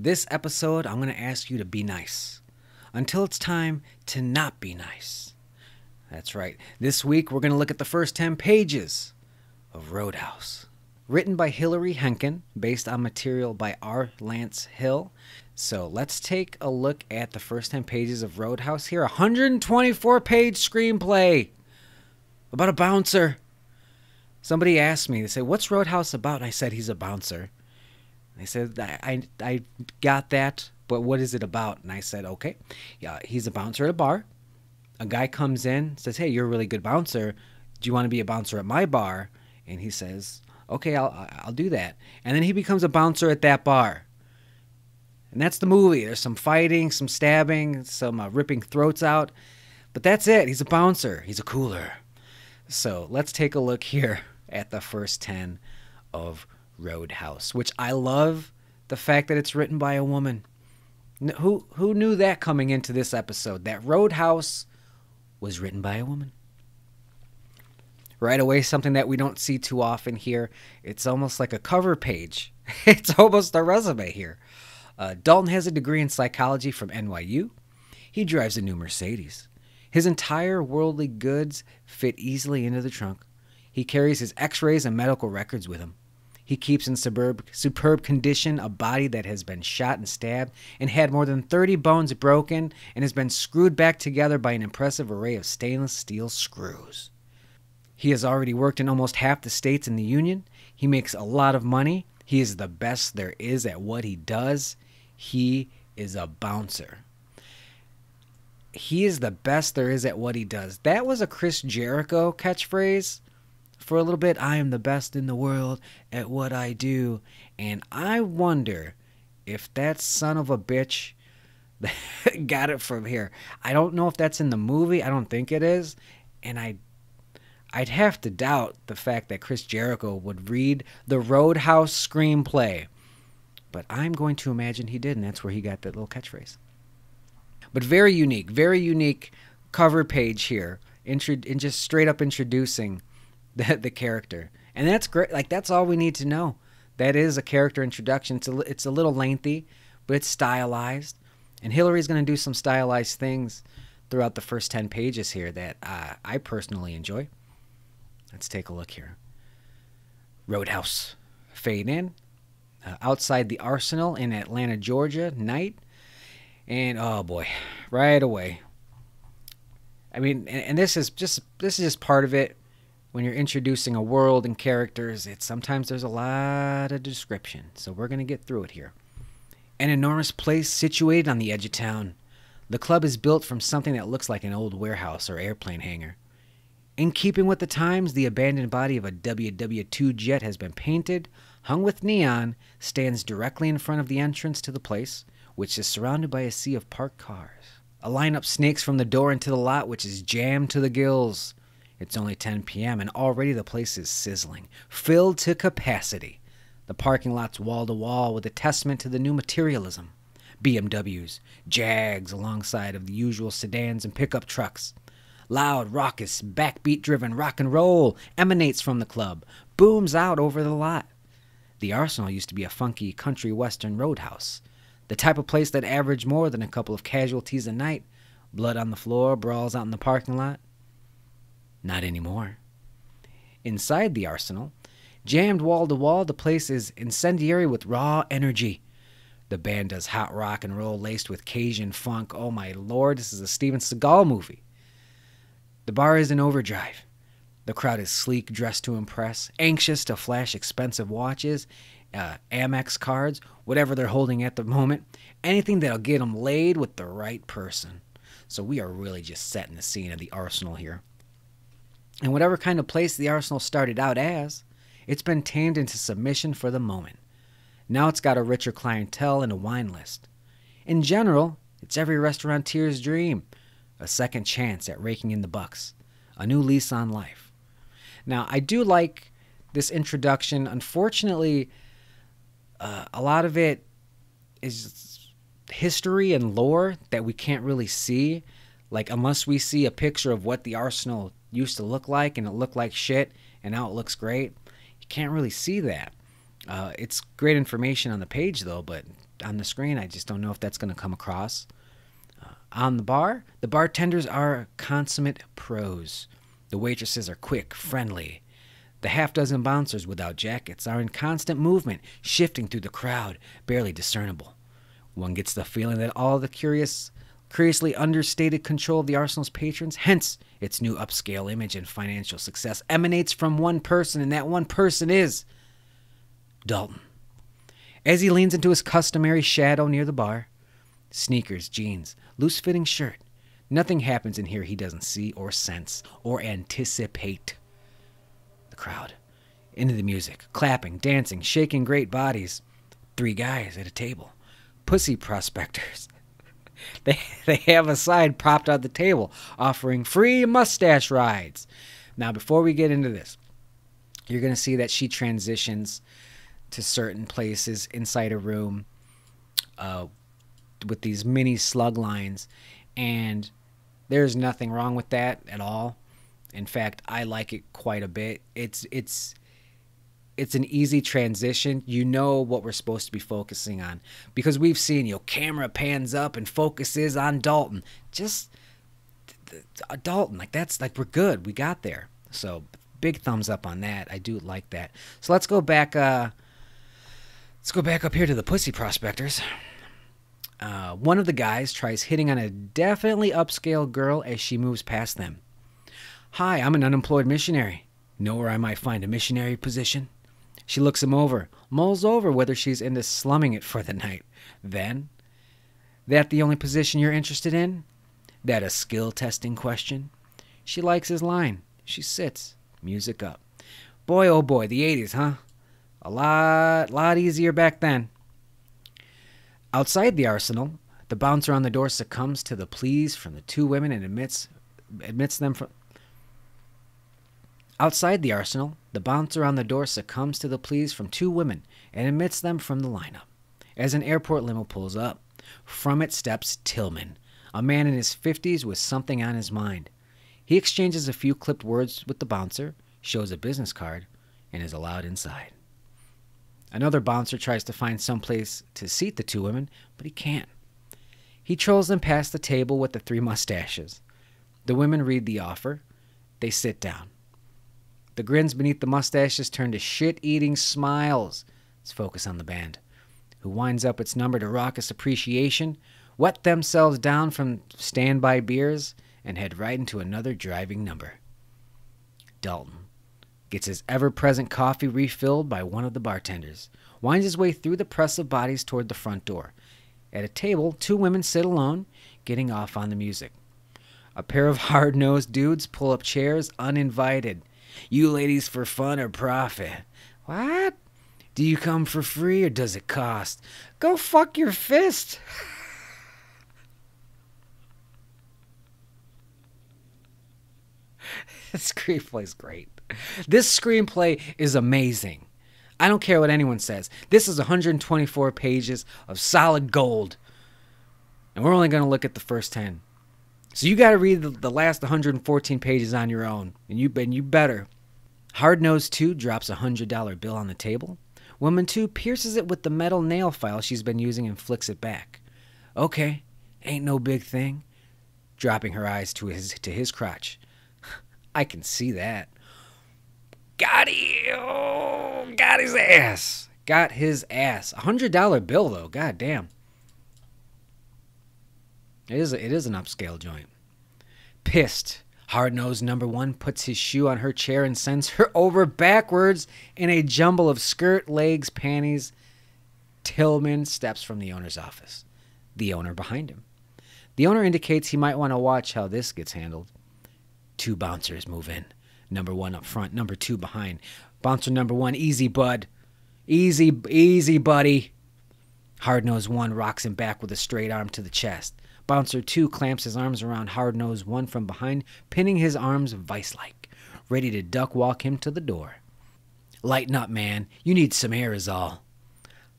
This episode, I'm going to ask you to be nice until it's time to not be nice. That's right. This week, we're going to look at the first 10 pages of Roadhouse. Written by Hilary Henkin, based on material by R. Lance Hill. So let's take a look at the first 10 pages of Roadhouse here. 124 page screenplay about a bouncer. Somebody asked me, they say, What's Roadhouse about? I said, He's a bouncer. They said, I, I, I got that, but what is it about? And I said, Okay, yeah, he's a bouncer at a bar. A guy comes in, says, Hey, you're a really good bouncer. Do you want to be a bouncer at my bar? And he says, Okay, I'll, I'll do that. And then he becomes a bouncer at that bar. And that's the movie. There's some fighting, some stabbing, some uh, ripping throats out. But that's it. He's a bouncer. He's a cooler. So let's take a look here at the first 10 of Roadhouse, which I love the fact that it's written by a woman. Who, who knew that coming into this episode? That Roadhouse was written by a woman. Right away, something that we don't see too often here. It's almost like a cover page. It's almost a resume here. Uh, Dalton has a degree in psychology from NYU. He drives a new Mercedes. His entire worldly goods fit easily into the trunk. He carries his x rays and medical records with him. He keeps in superb, superb condition a body that has been shot and stabbed and had more than 30 bones broken and has been screwed back together by an impressive array of stainless steel screws. He has already worked in almost half the states in the Union. He makes a lot of money. He is the best there is at what he does. He is a bouncer. He is the best there is at what he does. That was a Chris Jericho catchphrase for a little bit. I am the best in the world at what I do. And I wonder if that son of a bitch got it from here. I don't know if that's in the movie. I don't think it is. And I I'd have to doubt the fact that Chris Jericho would read the Roadhouse screenplay but I'm going to imagine he did, and that's where he got that little catchphrase. But very unique, very unique cover page here, and just straight up introducing the, the character. And that's great. Like, that's all we need to know. That is a character introduction. It's a, it's a little lengthy, but it's stylized. And Hilary's going to do some stylized things throughout the first 10 pages here that uh, I personally enjoy. Let's take a look here. Roadhouse. Fade in, uh, outside the Arsenal in Atlanta, Georgia, night. And oh boy, right away. I mean, and, and this is just this is just part of it. When you're introducing a world and characters, it's sometimes there's a lot of description. So we're gonna get through it here. An enormous place situated on the edge of town. The club is built from something that looks like an old warehouse or airplane hangar. In keeping with the times, the abandoned body of a WW2 jet has been painted, hung with neon, stands directly in front of the entrance to the place, which is surrounded by a sea of parked cars. A lineup snakes from the door into the lot, which is jammed to the gills. It's only 10 p.m., and already the place is sizzling, filled to capacity. The parking lot's wall to wall with a testament to the new materialism. BMWs, Jags alongside of the usual sedans and pickup trucks. Loud, raucous, backbeat driven rock and roll emanates from the club, booms out over the lot. The Arsenal used to be a funky country western roadhouse, the type of place that averaged more than a couple of casualties a night, blood on the floor, brawls out in the parking lot. Not anymore. Inside the Arsenal, jammed wall to wall, the place is incendiary with raw energy. The band does hot rock and roll laced with Cajun funk. Oh my lord, this is a Steven Seagal movie. The bar is in overdrive. The crowd is sleek, dressed to impress, anxious to flash expensive watches, uh, Amex cards, whatever they're holding at the moment, anything that'll get them laid with the right person. So we are really just setting the scene of the Arsenal here. And whatever kind of place the Arsenal started out as, it's been tamed into submission for the moment. Now it's got a richer clientele and a wine list. In general, it's every restaurateur's dream a second chance at raking in the bucks, a new lease on life. Now, I do like this introduction. Unfortunately, uh, a lot of it is history and lore that we can't really see. Like, unless we see a picture of what the Arsenal used to look like and it looked like shit and now it looks great, you can't really see that. Uh, it's great information on the page, though, but on the screen. I just don't know if that's going to come across. Uh, on the bar, the bartenders are consummate pros. The waitresses are quick, friendly. The half dozen bouncers without jackets are in constant movement, shifting through the crowd, barely discernible. One gets the feeling that all the curious, curiously understated control of the Arsenal's patrons, hence its new upscale image and financial success, emanates from one person, and that one person is Dalton. As he leans into his customary shadow near the bar, sneakers, jeans, loose fitting shirt, nothing happens in here he doesn't see or sense or anticipate. The crowd, into the music, clapping, dancing, shaking great bodies. Three guys at a table, pussy prospectors. They, they have a sign propped on the table offering free mustache rides. Now, before we get into this, you're going to see that she transitions to certain places inside a room uh, with these mini slug lines, and there's nothing wrong with that at all. In fact, I like it quite a bit. It's it's it's an easy transition. You know what we're supposed to be focusing on because we've seen you know camera pans up and focuses on Dalton. Just Dalton, like that's like we're good. We got there. So big thumbs up on that. I do like that. So let's go back. Uh, let's go back up here to the pussy prospectors. Uh, one of the guys tries hitting on a definitely upscale girl as she moves past them. Hi, I'm an unemployed missionary. Know where I might find a missionary position? She looks him over, mulls over whether she's into slumming it for the night. Then, that the only position you're interested in? That a skill testing question? She likes his line. She sits, music up. Boy, oh boy, the 80s, huh? A lot, lot easier back then. Outside the arsenal, the bouncer on the door succumbs to the pleas from the two women and admits admits them from Outside the arsenal, the bouncer on the door succumbs to the pleas from two women and admits them from the lineup. As an airport limo pulls up, from it steps Tillman, a man in his 50s with something on his mind. He exchanges a few clipped words with the bouncer, shows a business card, and is allowed inside. Another bouncer tries to find some place to seat the two women, but he can't. He trolls them past the table with the three mustaches. The women read the offer. They sit down. The grins beneath the mustaches turn to shit eating smiles. Let's focus on the band, who winds up its number to raucous appreciation, wet themselves down from standby beers, and head right into another driving number. Dalton gets his ever present coffee refilled by one of the bartenders, winds his way through the press of bodies toward the front door. At a table, two women sit alone, getting off on the music. A pair of hard nosed dudes pull up chairs uninvited you ladies for fun or profit? What? Do you come for free or does it cost? Go fuck your fist. this screenplay is great. This screenplay is amazing. I don't care what anyone says. This is 124 pages of solid gold. And we're only going to look at the first 10. So you got to read the, the, last 114 pages on your own, and you and you better. Hard Nose 2 drops a $100 bill on the table. Woman 2 pierces it with the metal nail file she's been using and flicks it back. Okay, ain't no big thing. Dropping her eyes to his to his crotch. I can see that. Got him! Got his ass! Got his ass. A hundred dollar bill though. God damn. It is it is an upscale joint. Pissed, hard nosed number one puts his shoe on her chair and sends her over backwards in a jumble of skirt, legs, panties. Tillman steps from the owner's office. The owner behind him. The owner indicates he might want to watch how this gets handled. Two bouncers move in. Number one up front, number two behind. Bouncer number one, easy, bud. Easy, easy, buddy. Hard nose one rocks him back with a straight arm to the chest. Bouncer 2 clamps his arms around Hard Nose 1 from behind, pinning his arms vice like, ready to duck walk him to the door. Lighten up, man. You need some air, is all.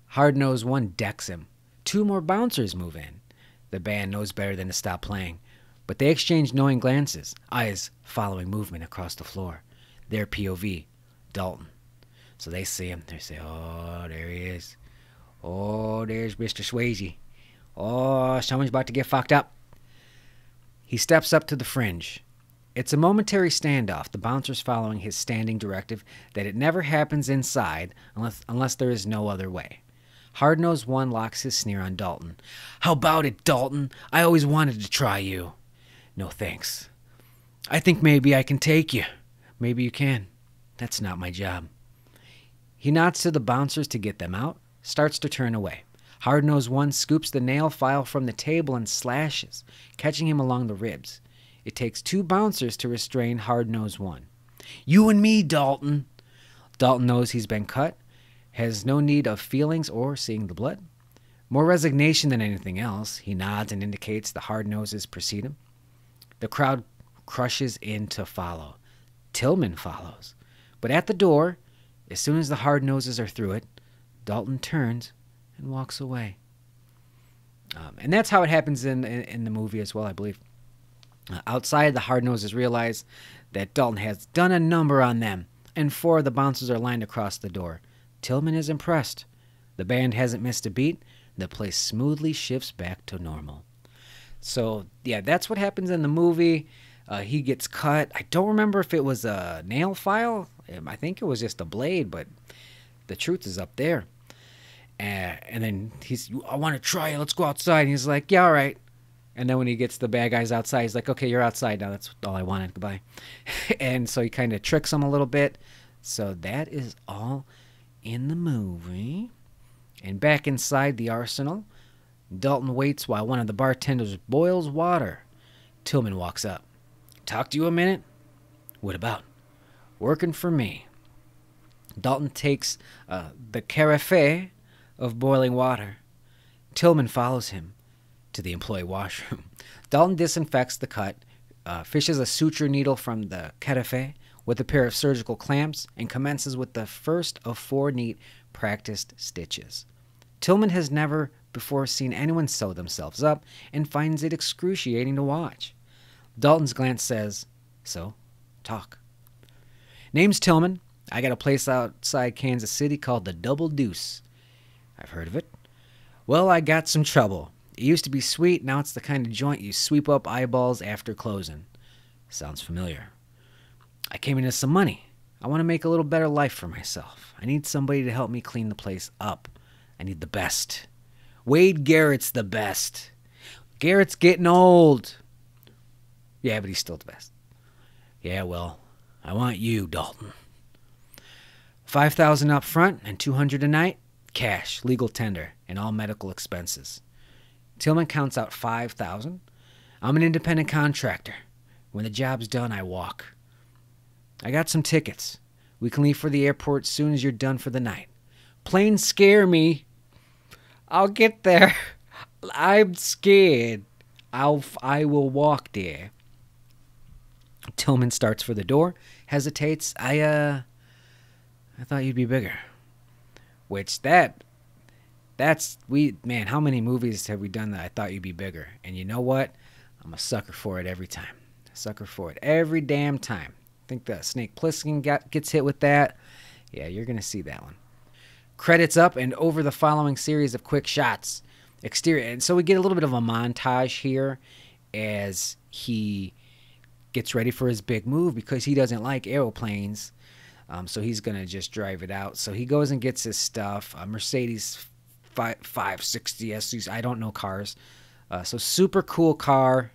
Hard Nose 1 decks him. Two more bouncers move in. The band knows better than to stop playing, but they exchange knowing glances, eyes following movement across the floor. Their POV, Dalton. So they see him. They say, Oh, there he is. Oh, there's Mr. Swayze. Oh, someone's about to get fucked up. He steps up to the fringe. It's a momentary standoff, the bouncers following his standing directive that it never happens inside unless, unless there is no other way. Hard Nose One locks his sneer on Dalton. How about it, Dalton? I always wanted to try you. No thanks. I think maybe I can take you. Maybe you can. That's not my job. He nods to the bouncers to get them out, starts to turn away. Hard Nose One scoops the nail file from the table and slashes, catching him along the ribs. It takes two bouncers to restrain Hard Nose One. You and me, Dalton. Dalton knows he's been cut, has no need of feelings or seeing the blood. More resignation than anything else, he nods and indicates the hard noses precede him. The crowd crushes in to follow. Tillman follows. But at the door, as soon as the hard noses are through it, Dalton turns and walks away. Um, and that's how it happens in, in, in the movie as well, I believe. Uh, outside, the hard noses realize that Dalton has done a number on them, and four of the bouncers are lined across the door. Tillman is impressed. The band hasn't missed a beat. The place smoothly shifts back to normal. So, yeah, that's what happens in the movie. Uh, he gets cut. I don't remember if it was a nail file. Um, I think it was just a blade, but the truth is up there. Uh, and then he's, I want to try it. Let's go outside. And he's like, yeah, all right. And then when he gets the bad guys outside, he's like, okay, you're outside now. That's all I wanted. Goodbye. and so he kind of tricks them a little bit. So that is all in the movie. And back inside the arsenal, Dalton waits while one of the bartenders boils water. Tillman walks up. Talk to you a minute? What about? Working for me. Dalton takes uh, the carafe of boiling water. Tillman follows him to the employee washroom. Dalton disinfects the cut, uh, fishes a suture needle from the carafe with a pair of surgical clamps, and commences with the first of four neat practiced stitches. Tillman has never before seen anyone sew themselves up and finds it excruciating to watch. Dalton's glance says, So, talk. Name's Tillman. I got a place outside Kansas City called the Double Deuce. I've heard of it. Well, I got some trouble. It used to be sweet, now it's the kind of joint you sweep up eyeballs after closing. Sounds familiar. I came into some money. I want to make a little better life for myself. I need somebody to help me clean the place up. I need the best. Wade Garrett's the best. Garrett's getting old. Yeah, but he's still the best. Yeah, well, I want you, Dalton. 5000 up front and 200 a night, cash, legal tender, and all medical expenses. Tillman counts out 5000. I'm an independent contractor. When the job's done, I walk. I got some tickets. We can leave for the airport soon as you're done for the night. Planes scare me. I'll get there. I'm scared. I'll I will walk there. Tillman starts for the door, hesitates. I uh I thought you'd be bigger. Which that that's we man, how many movies have we done that I thought you'd be bigger? And you know what? I'm a sucker for it every time. sucker for it every damn time. I think the Snake Plissken got, gets hit with that. Yeah, you're gonna see that one. Credits up and over the following series of quick shots. Exterior. And so we get a little bit of a montage here as he gets ready for his big move because he doesn't like aeroplanes. Um, so he's going to just drive it out. So he goes and gets his stuff. A Mercedes 5, 560 SUs. I don't know cars. Uh, so super cool car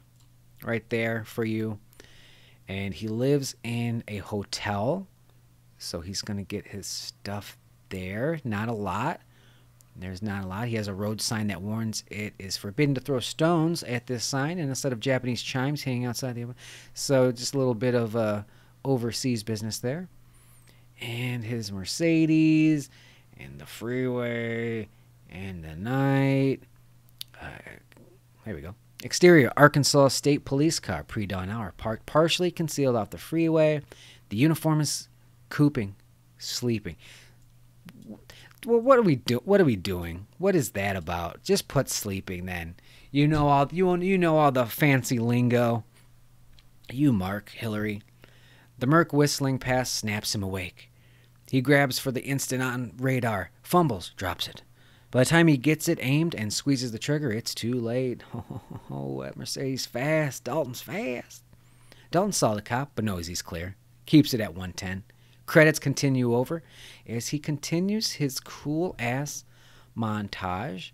right there for you. And he lives in a hotel. So he's going to get his stuff there. Not a lot. There's not a lot. He has a road sign that warns it is forbidden to throw stones at this sign, and a set of Japanese chimes hanging outside the. So just a little bit of uh, overseas business there. And his Mercedes, and the freeway, and the night. Uh, there we go. Exterior Arkansas State Police car, pre dawn hour, parked partially concealed off the freeway. The uniform is cooping, sleeping well, what are we do? What are we doing? What is that about? Just put sleeping then. You know all you you know all the fancy lingo. You Mark Hilary. The Merc whistling past snaps him awake. He grabs for the instant on radar, fumbles, drops it. By the time he gets it aimed and squeezes the trigger, it's too late. Oh, that Mercedes fast. Dalton's fast. Dalton saw the cop, but knows he's clear. Keeps it at 110. Credits continue over as he continues his cool ass montage.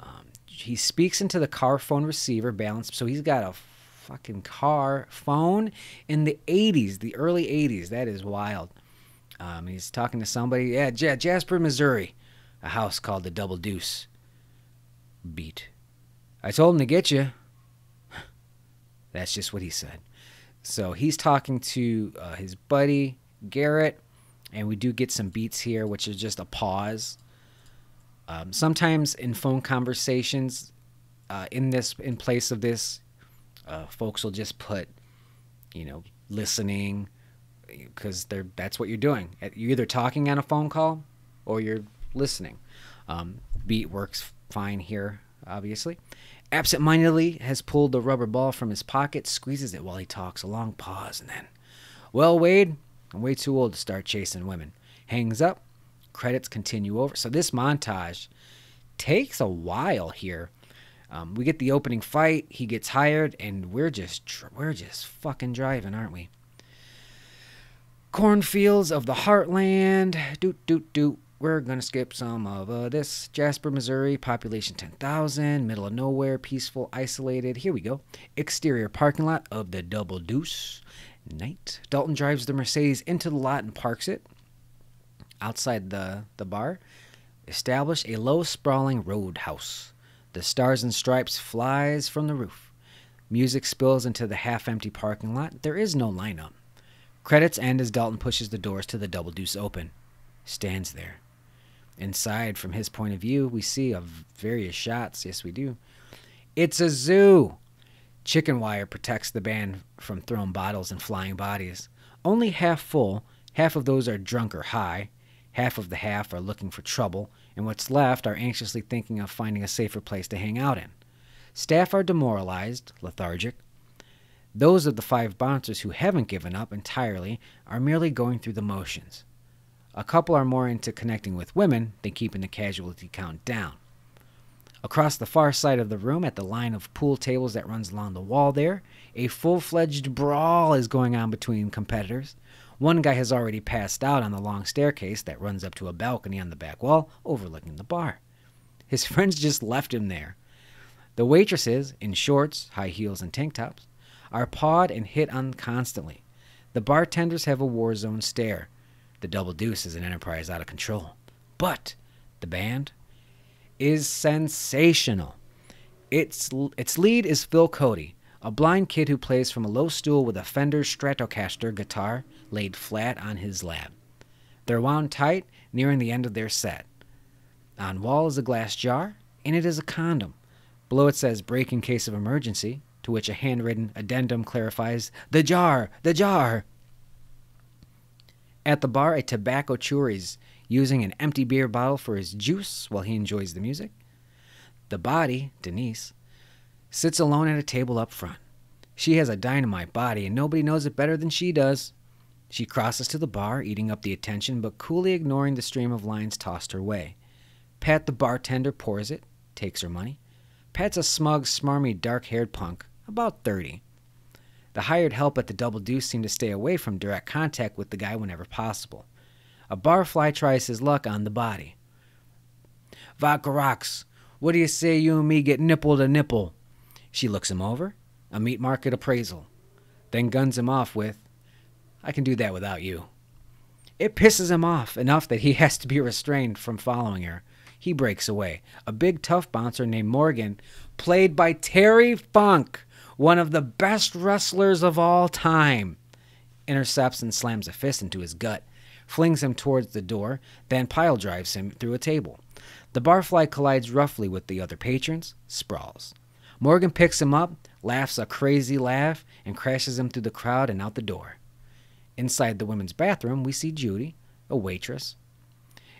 Um, he speaks into the car phone receiver balance, so he's got a fucking car phone in the 80s, the early 80s. That is wild. Um, he's talking to somebody. Yeah, J- Jasper, Missouri. A house called the Double Deuce. Beat. I told him to get you. That's just what he said. So he's talking to uh, his buddy Garrett, and we do get some beats here, which is just a pause. Um, sometimes in phone conversations, uh, in this in place of this, uh, folks will just put, you know, listening, because they're that's what you're doing. You're either talking on a phone call or you're listening. Um, beat works fine here, obviously. Absent-mindedly has pulled the rubber ball from his pocket, squeezes it while he talks. A long pause, and then, "Well, Wade, I'm way too old to start chasing women." Hangs up. Credits continue over. So this montage takes a while here. Um, we get the opening fight. He gets hired, and we're just we're just fucking driving, aren't we? Cornfields of the heartland. Doot doot doot. We're gonna skip some of uh, this. Jasper, Missouri, population 10,000, middle of nowhere, peaceful, isolated. Here we go. Exterior parking lot of the Double Deuce. Night. Dalton drives the Mercedes into the lot and parks it outside the, the bar. Establish a low, sprawling roadhouse. The stars and stripes flies from the roof. Music spills into the half-empty parking lot. There is no lineup. Credits end as Dalton pushes the doors to the Double Deuce open. Stands there. Inside, from his point of view, we see of various shots. Yes, we do. It's a zoo. Chicken wire protects the band from thrown bottles and flying bodies. Only half full, half of those are drunk or high, half of the half are looking for trouble, and what's left are anxiously thinking of finding a safer place to hang out in. Staff are demoralized, lethargic. Those of the five bouncers who haven't given up entirely are merely going through the motions. A couple are more into connecting with women than keeping the casualty count down. Across the far side of the room, at the line of pool tables that runs along the wall there, a full fledged brawl is going on between competitors. One guy has already passed out on the long staircase that runs up to a balcony on the back wall overlooking the bar. His friends just left him there. The waitresses, in shorts, high heels, and tank tops, are pawed and hit on constantly. The bartenders have a war zone stare. The Double Deuce is an enterprise out of control. But the band is sensational. Its, its lead is Phil Cody, a blind kid who plays from a low stool with a Fender Stratocaster guitar laid flat on his lap. They're wound tight, nearing the end of their set. On wall is a glass jar, and it is a condom. Below it says break in case of emergency, to which a handwritten addendum clarifies the jar, the jar. At the bar, a tobacco chewer is using an empty beer bottle for his juice while he enjoys the music. The body, Denise, sits alone at a table up front. She has a dynamite body, and nobody knows it better than she does. She crosses to the bar, eating up the attention, but coolly ignoring the stream of lines tossed her way. Pat, the bartender, pours it, takes her money. Pat's a smug, smarmy, dark haired punk, about 30. The hired help at the Double Deuce seem to stay away from direct contact with the guy whenever possible. A barfly tries his luck on the body. Vodka rocks. What do you say you and me get nipple to nipple? She looks him over, a meat market appraisal, then guns him off with, I can do that without you. It pisses him off enough that he has to be restrained from following her. He breaks away. A big tough bouncer named Morgan, played by Terry Funk, one of the best wrestlers of all time, intercepts and slams a fist into his gut, flings him towards the door, then pile drives him through a table. The barfly collides roughly with the other patrons, sprawls. Morgan picks him up, laughs a crazy laugh, and crashes him through the crowd and out the door. Inside the women's bathroom, we see Judy, a waitress.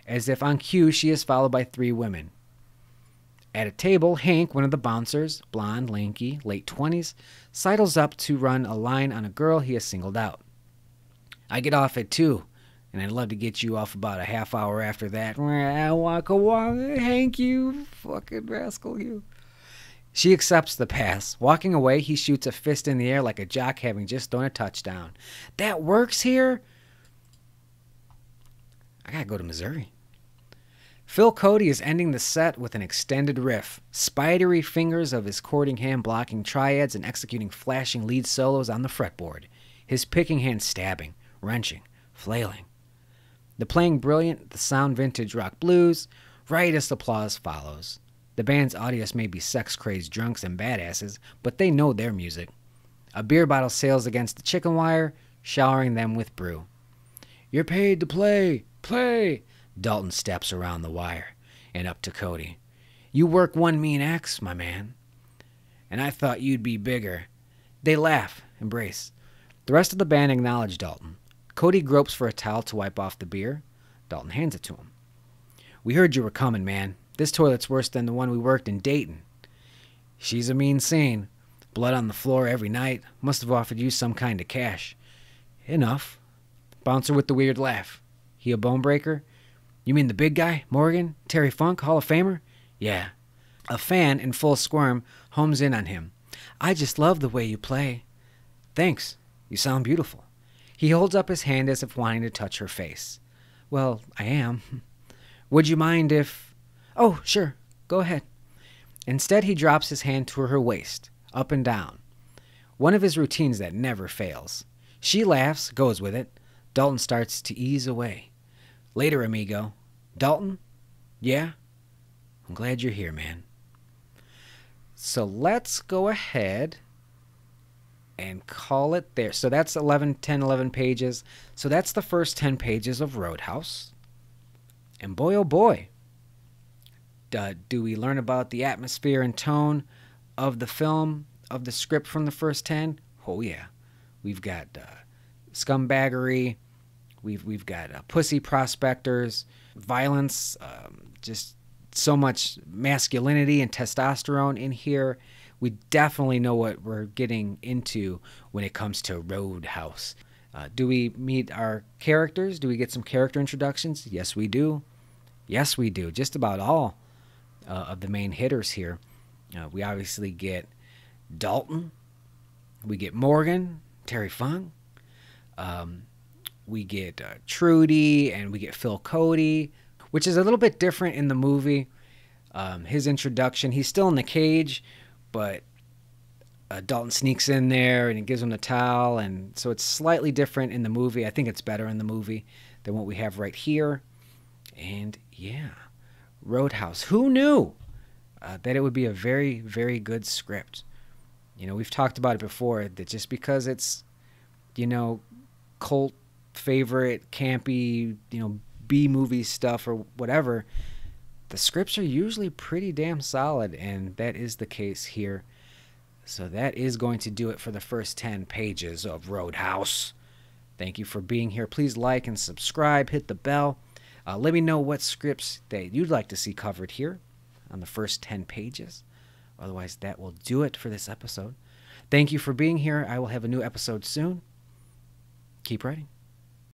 As if on cue, she is followed by three women. At a table, Hank, one of the bouncers, blonde, lanky, late 20s, sidles up to run a line on a girl he has singled out. I get off at two, And I'd love to get you off about a half hour after that. Waka waka, Hank, you fucking rascal, you. She accepts the pass. Walking away, he shoots a fist in the air like a jock having just thrown a touchdown. That works here? I gotta go to Missouri. Phil Cody is ending the set with an extended riff, spidery fingers of his chording hand blocking triads and executing flashing lead solos on the fretboard, his picking hand stabbing, wrenching, flailing. The playing brilliant, the sound vintage rock blues, riotous applause follows. The band's audience may be sex crazed drunks and badasses, but they know their music. A beer bottle sails against the chicken wire, showering them with brew. You're paid to play, play, Dalton steps around the wire and up to Cody. You work one mean axe, my man. And I thought you'd be bigger. They laugh, embrace. The rest of the band acknowledge Dalton. Cody gropes for a towel to wipe off the beer. Dalton hands it to him. We heard you were coming, man. This toilet's worse than the one we worked in Dayton. She's a mean scene. Blood on the floor every night. Must have offered you some kind of cash. Enough. Bouncer with the weird laugh. He a bone breaker? You mean the big guy, Morgan? Terry Funk, Hall of Famer? Yeah. A fan in full squirm homes in on him. I just love the way you play. Thanks. You sound beautiful. He holds up his hand as if wanting to touch her face. Well, I am. Would you mind if. Oh, sure. Go ahead. Instead, he drops his hand to her waist, up and down. One of his routines that never fails. She laughs, goes with it. Dalton starts to ease away. Later, amigo. Dalton? Yeah? I'm glad you're here, man. So let's go ahead and call it there. So that's 11, 10, 11 pages. So that's the first 10 pages of Roadhouse. And boy, oh boy, uh, do we learn about the atmosphere and tone of the film, of the script from the first 10? Oh, yeah. We've got uh, scumbaggery, we've, we've got uh, pussy prospectors, violence, um, just so much masculinity and testosterone in here. We definitely know what we're getting into when it comes to Roadhouse. Uh, do we meet our characters? Do we get some character introductions? Yes, we do. Yes, we do. Just about all uh, of the main hitters here. Uh, we obviously get Dalton. We get Morgan, Terry Funk. Um, we get uh, Trudy and we get Phil Cody, which is a little bit different in the movie. Um, his introduction, he's still in the cage, but uh, Dalton sneaks in there and he gives him the towel, and so it's slightly different in the movie. I think it's better in the movie than what we have right here. And yeah, Roadhouse. Who knew uh, that it would be a very, very good script? You know, we've talked about it before that just because it's, you know, cult favorite campy, you know, B movie stuff or whatever, the scripts are usually pretty damn solid, and that is the case here. So that is going to do it for the first 10 pages of Roadhouse. Thank you for being here. Please like and subscribe, hit the bell. Uh, let me know what scripts that you'd like to see covered here on the first 10 pages. Otherwise, that will do it for this episode. Thank you for being here. I will have a new episode soon. Keep writing.